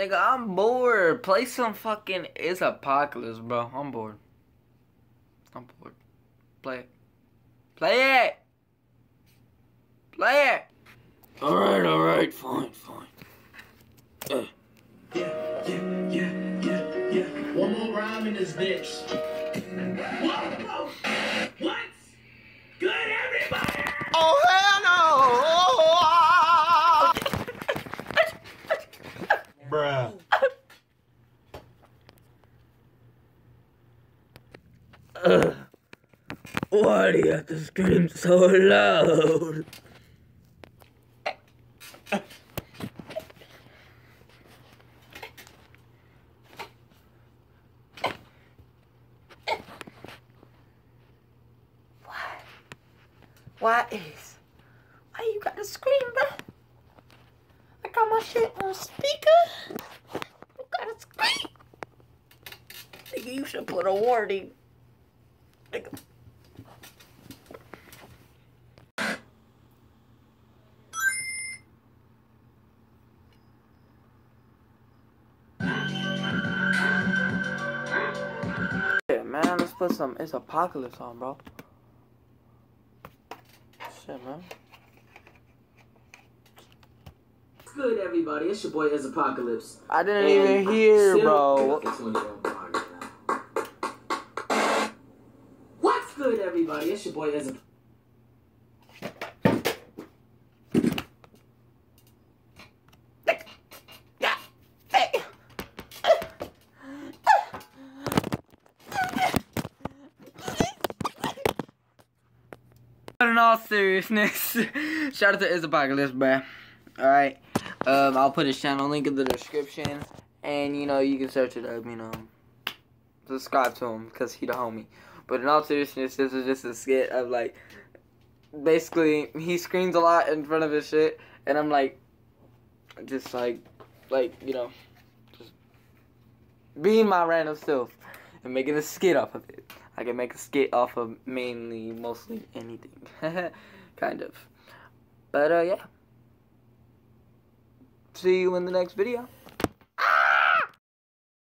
Nigga, I'm bored. Play some fucking Izapacalypse, bro. I'm bored. I'm bored. Play it. Play it! Play it! Alright, alright, fine, fine. Uh. Yeah, yeah, yeah, yeah, yeah. One more rhyme in this bitch. Ugh. Why do you have to scream so loud? Why? Why is? Why you gotta scream, bro? I got my shit on speaker. You gotta scream. Nigga, you should put a warning. Nigga. Yeah, man, let's put some Izapacalypse on, bro. Shit, man. good, everybody? It's your boy, Izapacalypse. I didn't And even hear, still- bro. Everybody? It's your boy. Hey. But in all seriousness, shout out to Izapacalypse, bruh. Alright. Um, I'll put his channel link in the description. And, you know, you can search it up, you know. Subscribe to him, because he the homie. But in all seriousness, this is just a skit of, like, basically, he screams a lot in front of his shit. And I'm like, just like, like, you know, just being my random self and making a skit off of it. I can make a skit off of mainly, mostly anything. kind of. But, uh, yeah. See you in the next video.